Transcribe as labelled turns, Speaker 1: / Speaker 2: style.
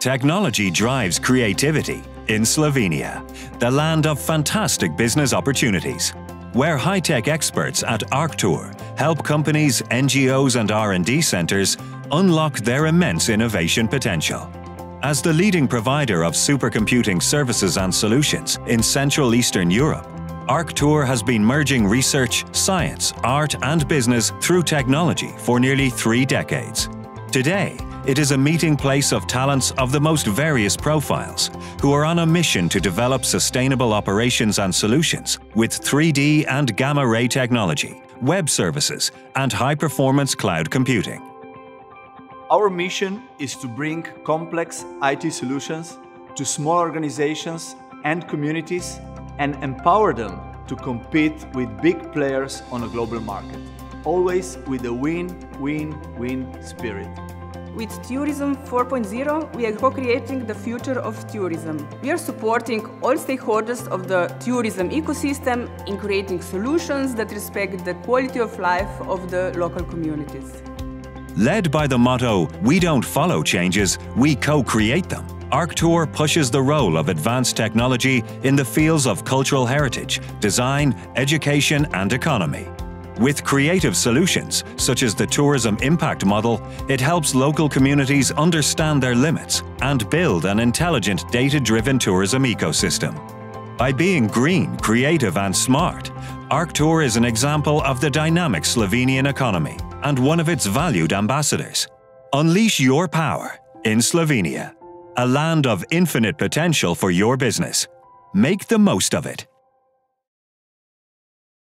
Speaker 1: Technology drives creativity in Slovenia, the land of fantastic business opportunities, where high-tech experts at Arctur help companies, NGOs and R&D centers unlock their immense innovation potential. As the leading provider of supercomputing services and solutions in Central Eastern Europe, Arctur has been merging research, science, art and business through technology for nearly three decades. Today, it is a meeting place of talents of the most various profiles who are on a mission to develop sustainable operations and solutions with 3D and gamma ray technology, web services, and high-performance cloud computing.
Speaker 2: Our mission is to bring complex IT solutions to small organizations and communities and empower them to compete with big players on a global market, always with a win-win-win spirit.
Speaker 3: With Tourism 4.0, we are co-creating the future of tourism. We are supporting all stakeholders of the tourism ecosystem in creating solutions that respect the quality of life of the local communities.
Speaker 1: Led by the motto, we don't follow changes, we co-create them, Arctur pushes the role of advanced technology in the fields of cultural heritage, design, education and economy. With creative solutions, such as the Tourism Impact Model, it helps local communities understand their limits and build an intelligent data-driven tourism ecosystem. By being green, creative and smart, Arctur is an example of the dynamic Slovenian economy and one of its valued ambassadors. Unleash your power in Slovenia, a land of infinite potential for your business. Make the most of it.